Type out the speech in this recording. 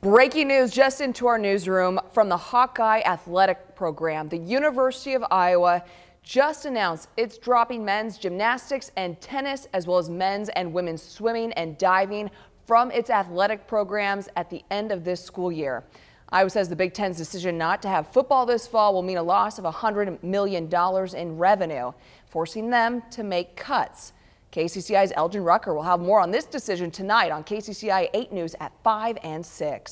Breaking news just into our newsroom from the Hawkeye Athletic Program. The University of Iowa just announced it's dropping men's gymnastics and tennis, as well as men's and women's swimming and diving from its athletic programs at the end of this school year. Iowa says the Big Ten's decision not to have football this fall will mean a loss of $100 million in revenue, forcing them to make cuts. KCCI's Elgin Rucker will have more on this decision tonight on KCCI 8 News at 5 and 6.